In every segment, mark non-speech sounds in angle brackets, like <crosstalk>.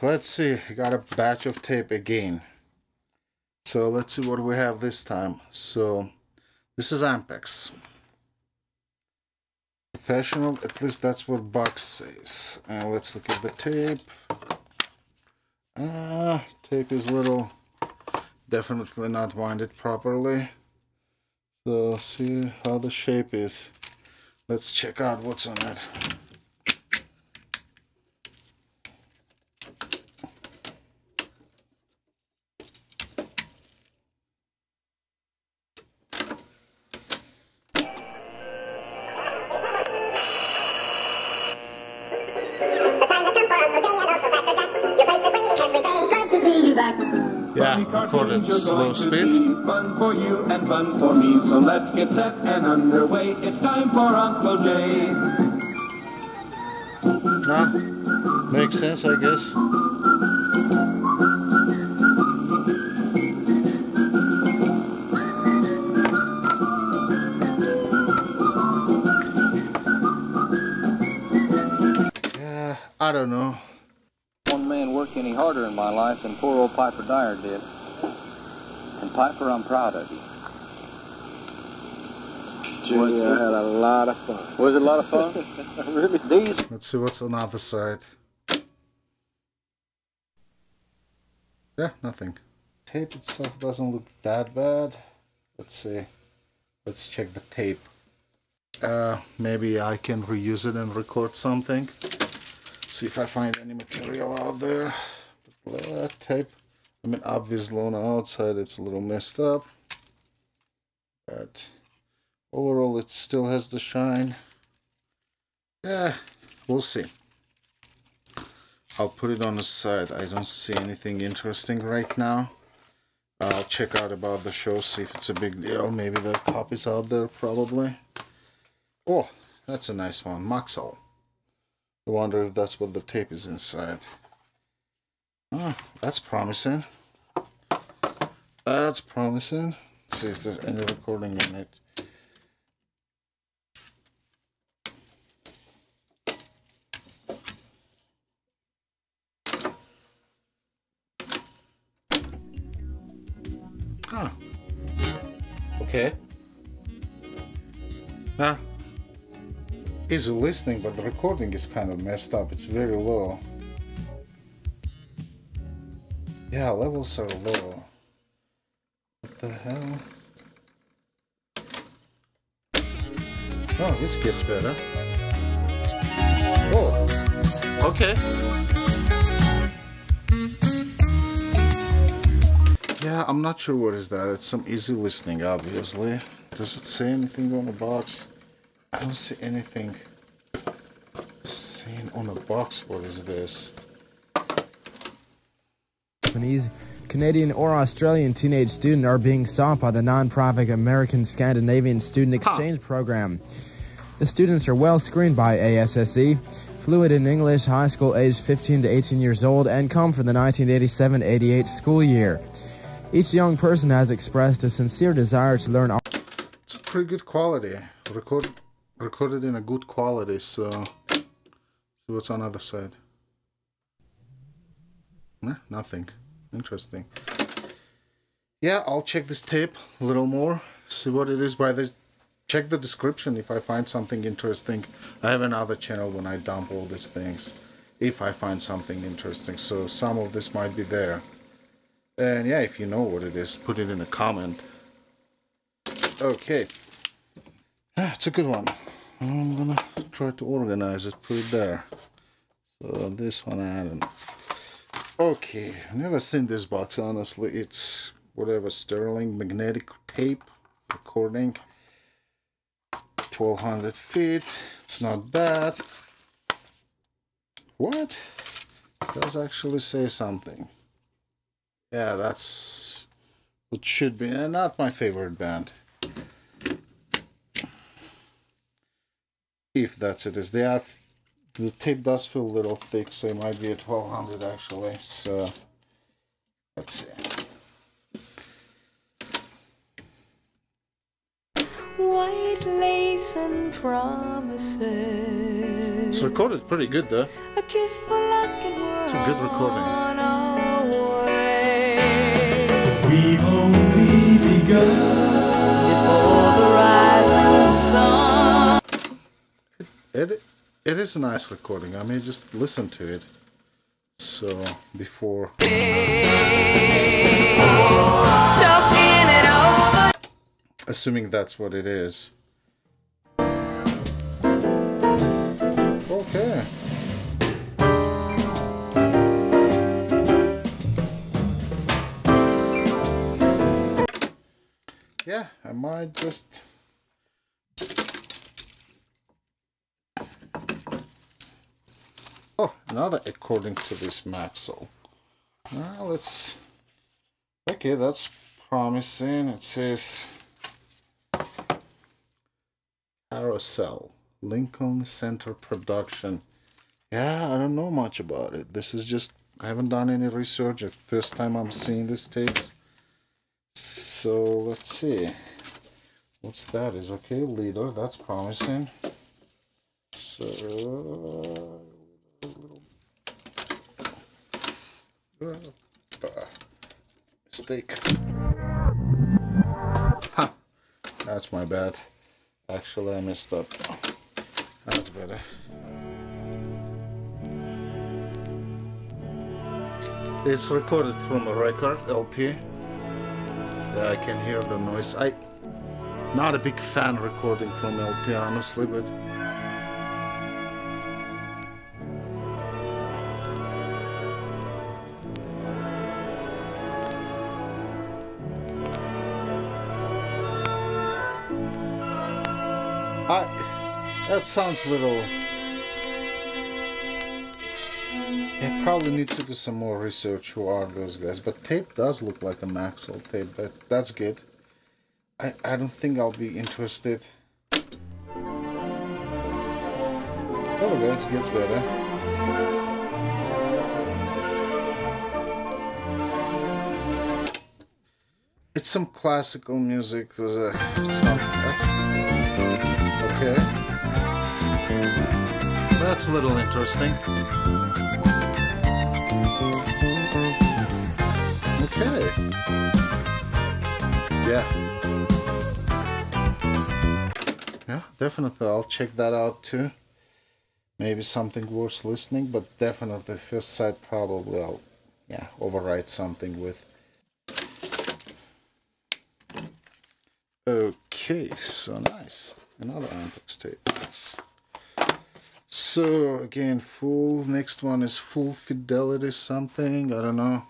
let's see. I got a batch of tape again. So let's see what we have this time. So this is Ampex. Professional, at least that's what box says. And let's look at the tape. Uh, tape is little, definitely not winded properly. So see how the shape is. Let's check out what's on it. Yeah, recorded slow speed. Fun for you and fun for me, so let's get set and underway. It's time for Uncle Jay. Ah, makes sense, I guess. I don't know. One man worked any harder in my life than poor old Piper Dyer did. And Piper, I'm proud of you. Junior, I had a lot of fun. Was it a lot of fun? <laughs> really? These Let's see what's on the other side. Yeah, nothing. Tape itself doesn't look that bad. Let's see. Let's check the tape. Uh, maybe I can reuse it and record something. See if I find any material out there. Tape. I mean, obviously on the outside it's a little messed up. But overall it still has the shine. Yeah, we'll see. I'll put it on the side. I don't see anything interesting right now. I'll check out about the show, see if it's a big deal. Maybe there are copies out there, probably. Oh, that's a nice one. Maxell. I wonder if that's what the tape is inside. Oh, that's promising. That's promising. Let's see if there's any recording in it. Huh. Okay. Ah. Easy listening, but the recording is kind of messed up. It's very low. Yeah, levels are low. What the hell? Oh, this gets better. Oh, okay. Yeah, I'm not sure what is that. It's some easy listening, obviously. Does it say anything on the box? I don't see anything seen on the box. What is this? Japanese, Canadian, or Australian teenage student are being sought by the nonprofit American Scandinavian Student Exchange Program. The students are well screened by ASSE, fluent in English, high school aged 15 to 18 years old, and come from the 1987 88 school year. Each young person has expressed a sincere desire to learn It's a pretty good quality. Recorded, recorded in a good quality. So, see what's on the other side. Nah, nothing. Interesting. Yeah, I'll check this tape a little more. See what it is by the. Check the description if I find something interesting. I have another channel when I dump all these things. If I find something interesting, so some of this might be there. And yeah, if you know what it is, put it in a comment. Okay. <sighs> It's a good one. I'm gonna try to organize it, put it there. So this one I hadn't. Okay, never seen this box honestly. It's whatever sterling magnetic tape recording. 1200 feet. It's not bad. What? It does actually say something. Yeah, that's what should be. And not my favorite band. If that's it is. They have the tape does feel a little thick, so it might be a 1200 actually. So let's see. white lace and promises. It's recorded pretty good though. A kiss for luck and It's a good recording. on our way. We've only begun. It it is a nice recording. I mean, just listen to it. So before Talking it over. assuming that's what it is. Okay. Yeah, I might just Oh, another according to this Maxell. Now let's Okay, that's promising. It says Carousel, Lincoln Center Production. Yeah, I don't know much about it. This is just, I haven't done any research. It's first time I'm seeing this tapes. So let's see. What's that? Is okay, leader. That's promising. So, mistake. Ha! That's my bad. Actually, I messed up. That's better. It's recorded from a record LP. Yeah, I can hear the noise. I not a big fan recording from LP honestly, but that sounds little I probably need to do some more research who are those guys, but tape does look like a Maxell tape, but that's good. I, I don't think I'll be interested. There we go, it gets better. It's some classical music. There's a not, uh, okay. That's a little interesting. Okay. Yeah. Yeah, definitely. I'll check that out too. Maybe something worth listening, but definitely first side probably I'll yeah, overwrite something with. Okay, so nice. Another Ampex tape. Nice. So again, full. Next one is full fidelity something. I don't know.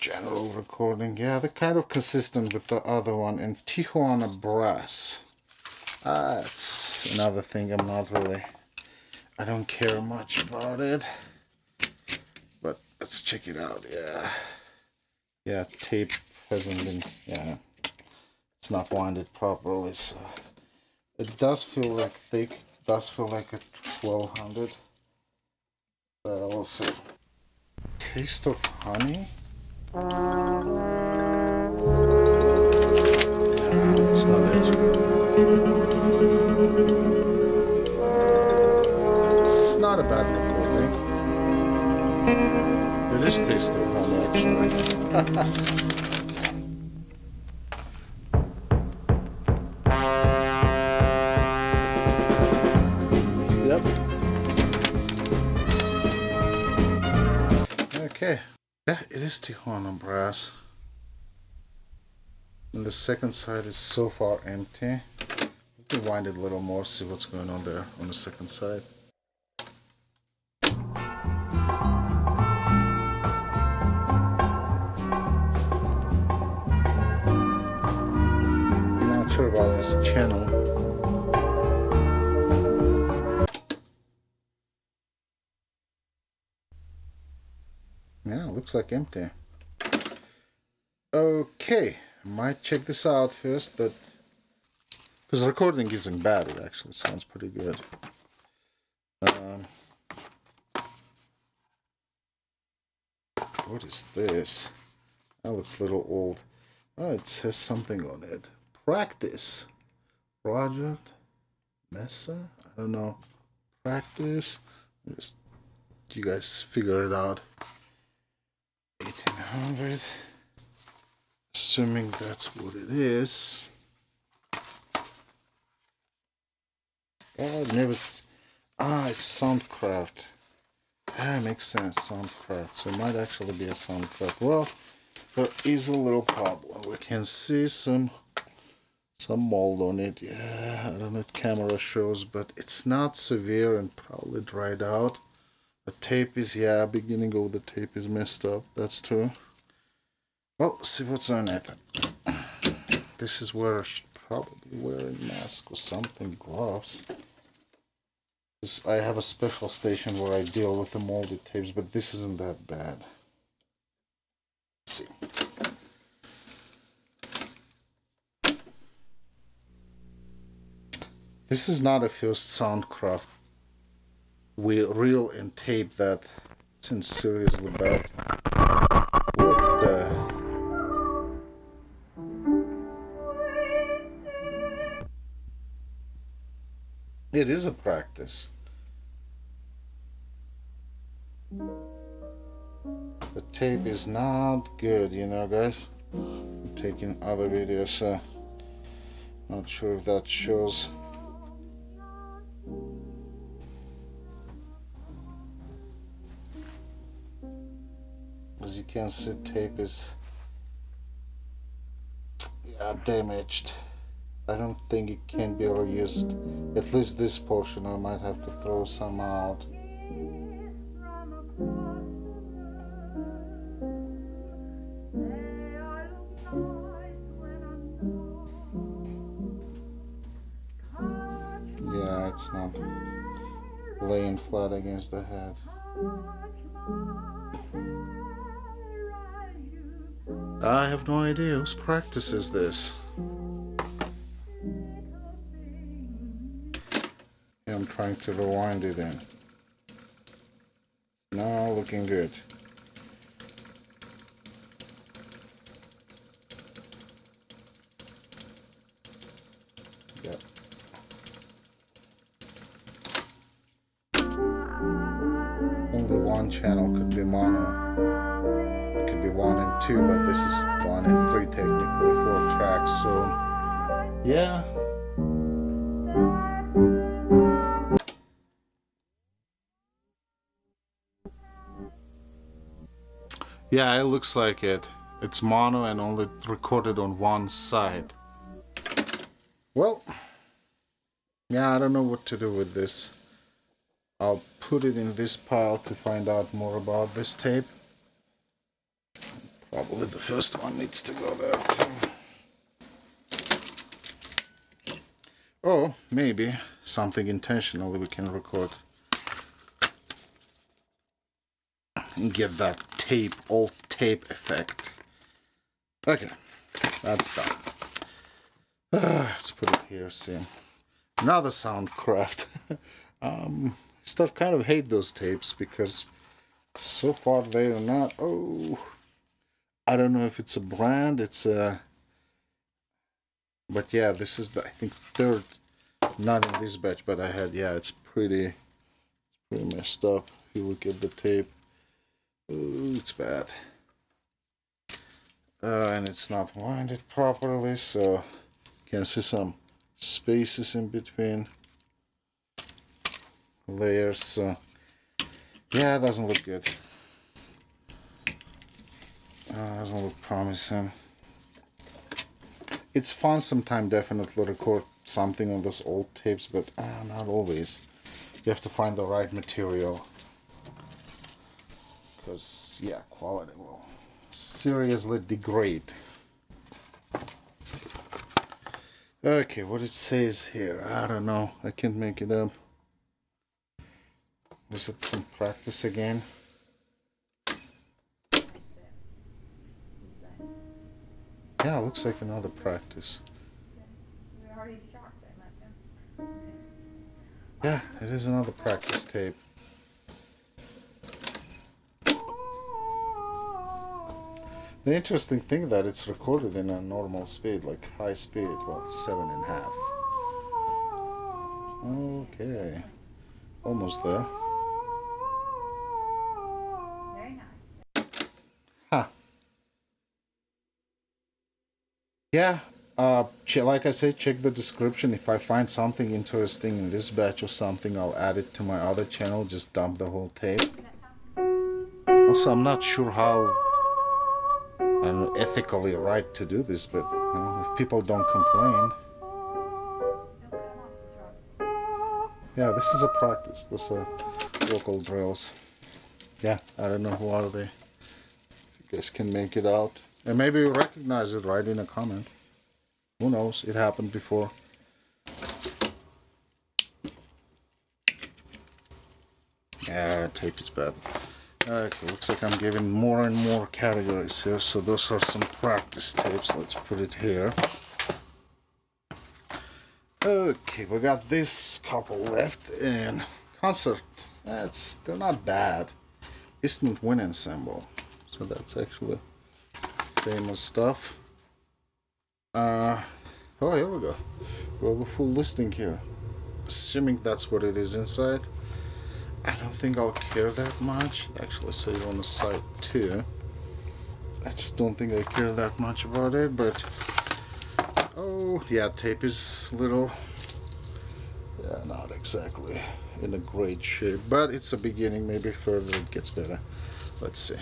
General recording. Yeah, they're kind of consistent with the other one. And Tijuana Brass. That's another thing I'm not really. I don't care much about it. But let's check it out. Yeah. Yeah, tape hasn't been. Yeah. It's not winded properly, so. It does feel like thick, does feel like a 1200. But see. Taste of honey? It's not it. It's not a bad recording. It is taste of honey, actually. <laughs> is Tijuana brass. And the second side is so far empty. We can wind it a little more, see what's going on there on the second side. Not sure about this channel. Yeah, looks like empty. Okay, might check this out first, but because recording isn't bad, it actually sounds pretty good. Um, what is this? That looks a little old. Oh, it says something on it. Practice. Project. Mesa? I don't know. Practice. Just you guys figure it out. 1800. Assuming that's what it is. Oh, I've never. Ah, it's Soundcraft. Ah, makes sense. Soundcraft. So it might actually be a Soundcraft. Well, there is a little problem. We can see some some mold on it. Yeah, I don't know if camera shows, but it's not severe and probably dried out. The tape is, yeah, beginning of the tape is messed up. That's true. Well, see what's on it. <clears throat> This is where I should probably wear a mask or something, gloves. I have a special station where I deal with the molded tapes, but this isn't that bad. Let's see. This is not a first Soundcraft wheel, reel and tape that it's seriously bad. What the? It is a practice. The tape is not good, you know, guys. I'm taking other videos, so not sure if that shows. Can see, tape is yeah, damaged. I don't think it can be reused. At least this portion, I might have to throw some out. Yeah, it's not laying flat against the head. I have no idea whose practice is this. I'm trying to rewind it in. Now looking good. Yep. Only one channel could be mono. Could be one and two, but this is one and three technically, four tracks, so yeah. Yeah, it looks like it. It's mono and only recorded on one side. Well, yeah, I don't know what to do with this. I'll put it in this pile to find out more about this tape. The first one needs to go there too. Or maybe something intentionally we can record and get that tape, old tape effect. Okay, that's done. Ah, let's put it here, see. Another Soundcraft. <laughs> um, I start kind of hate those tapes because so far they are not, oh, I don't know if it's a brand, it's a, but yeah, this is the, I think, third, not in this batch, but I had, yeah, it's pretty, pretty messed up. If you look at the tape, oh, it's bad. Uh, and it's not winded properly, so you can see some spaces in between layers. So yeah, it doesn't look good. Uh, doesn't look promising. It's fun sometimes definitely record something on those old tapes, but uh, not always. You have to find the right material. Because, yeah, quality will seriously degrade. Okay, what it says here, I don't know. I can't make it up. Was it some practice again? Yeah, looks like another practice. Yeah, it is another practice tape. The interesting thing that it's recorded in a normal speed, like high speed, well, seven and a half. Okay, almost there. Yeah, uh, like I said, check the description. If I find something interesting in this batch or something, I'll add it to my other channel. Just dump the whole tape. Also, I'm not sure how know, ethically right to do this, but you know, if people don't complain. Yeah, this is a practice. Those are local drills. Yeah, I don't know who are they. If you guys can make it out. And maybe you recognize it right in a comment. Who knows? It happened before. Yeah, tape is bad. Okay, looks like I'm giving more and more categories here. So those are some practice tapes. Let's put it here. Okay, we got this couple left and concert. That's they're not bad. Eastman Wind Ensemble. So that's actually famous stuff. Uh oh here we go. We have a full listing here. Assuming that's what it is inside. I don't think I'll care that much. Actually, say on the site too. I just don't think I care that much about it, but oh yeah, tape is little. Yeah, not exactly in a great shape, but it's a beginning. Maybe further it gets better. Let's see.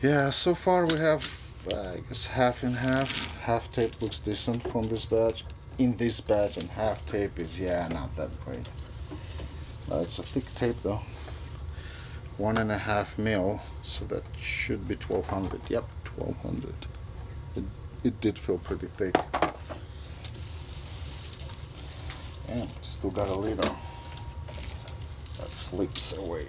Yeah, so far we have, uh, I guess, half and half. Half tape looks decent from this batch. In this batch, and half tape is, yeah, not that great. Uh, it's a thick tape though. One and a half mil, so that should be 1200. Yep, 1200. It, it did feel pretty thick. And still got a lid on. That slips away.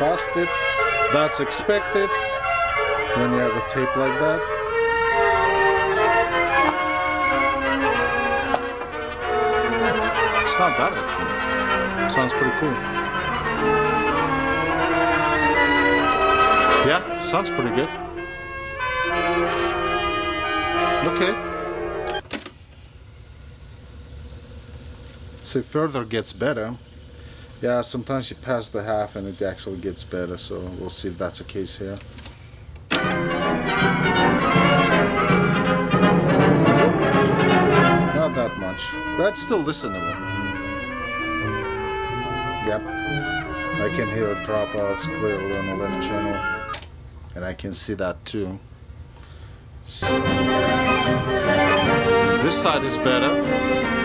Busted. That's expected when you have a tape like that. It's not bad actually. Sounds pretty cool. Yeah, sounds pretty good. Okay. So further gets better. Yeah, sometimes you pass the half and it actually gets better, so we'll see if that's the case here. Not that much. That's still listenable. Yep. I can hear dropouts clearly on the left channel. And I can see that too. So- This side is better.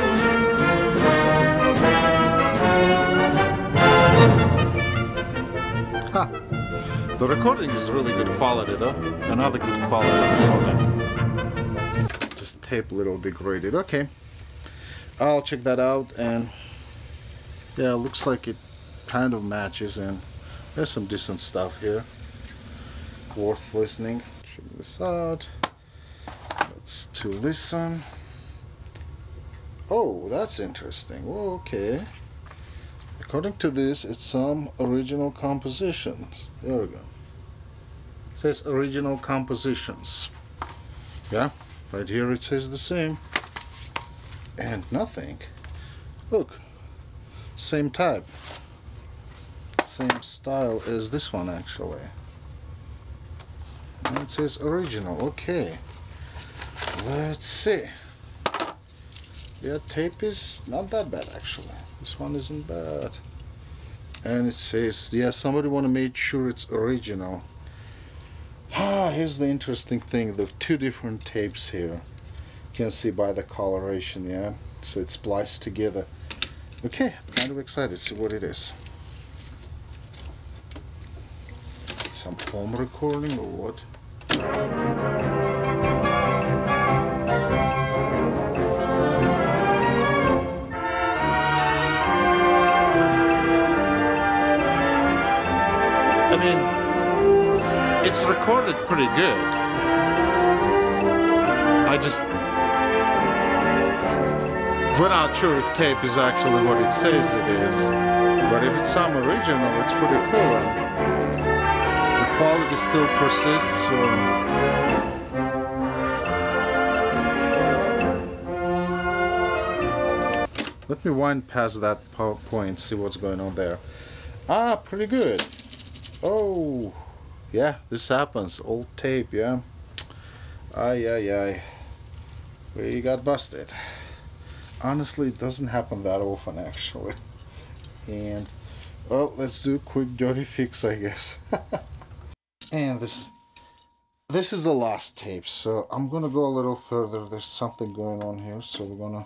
<laughs> The recording is really good quality though. Another good quality recording. Just tape little degraded. Okay. I'll check that out and yeah, looks like it kind of matches and there's some decent stuff here. Worth listening. Check this out. Let's to listen. Oh, that's interesting. Okay. According to this, it's some original compositions. There we go. It says original compositions. Yeah, right here it says the same. And nothing. Look, same type. Same style as this one actually. And it says original. Okay. Let's see. Yeah, tape is not that bad actually. This one isn't bad. And it says, yeah, somebody want to make sure it's original. Ah, here's the interesting thing. The two different tapes here. You can see by the coloration, yeah? So it's spliced together. Okay, kind of excited to see what it is. Some home recording or what? It's recorded pretty good. I just We're not sure if tape is actually what it says it is, but if it's some original, it's pretty cool. The quality still persists. So let me wind past that po- point, see what's going on there. Ah, pretty good. Oh, yeah, this happens. Old tape, yeah. Ay, ay, ay. We got busted. Honestly, it doesn't happen that often, actually. And, well, let's do a quick dirty fix, I guess. <laughs> and this, this is the last tape, so I'm gonna go a little further. There's something going on here, so we're gonna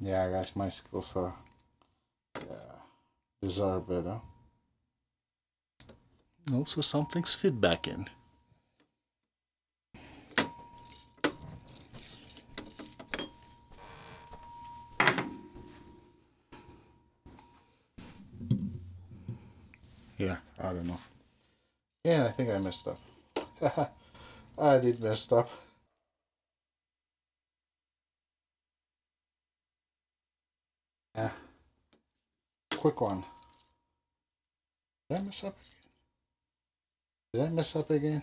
Yeah, guys, my skills are yeah, deserve better. Also, something's fit back in. Yeah, I don't know. Yeah, I think I messed up. <laughs> I did messed up. Yeah. Quick one. Did I mess up again? Did I mess up again?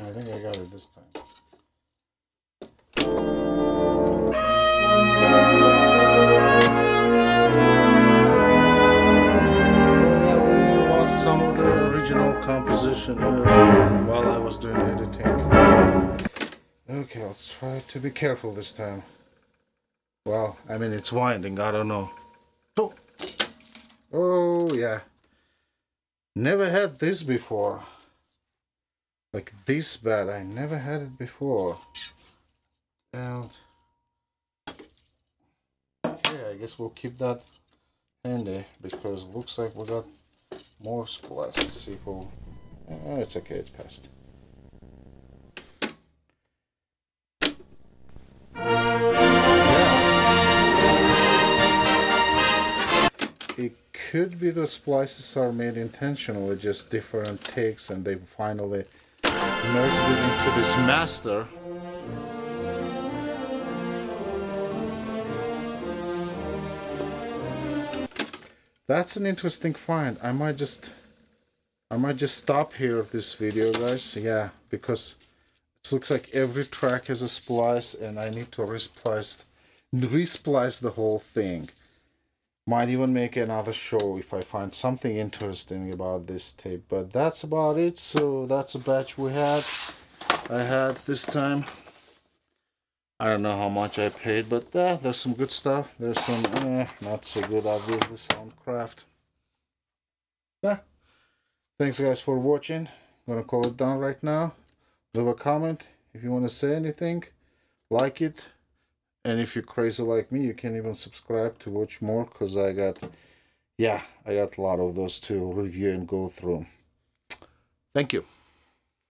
I think I got it this time. Some of the original composition uh, while I was doing editing. Okay, let's try to be careful this time. Well, I mean, it's winding, I don't know. Oh, oh yeah. Never had this before. Like this bad, I never had it before. And yeah, I guess we'll keep that handy because it looks like we got more splice. Let's see if we'll... eh, it's okay, it's past. It could be the splices are made intentionally, just different takes, and they finally merged it into this master. That's an interesting find. I might just I might just stop here this video guys. Yeah, because it looks like every track has a splice and I need to resplice resplice the whole thing. Might even make another show if I find something interesting about this tape. But that's about it. So that's a batch we had. I had this time. I don't know how much I paid, but uh, there's some good stuff. There's some eh, not so good, obviously, Soundcraft. Yeah. Thanks, guys, for watching. I'm gonna call it done right now. Leave a comment if you want to say anything. Like it. And if you're crazy like me, you can even subscribe to watch more because I got, yeah, I got a lot of those to review and go through. Thank you.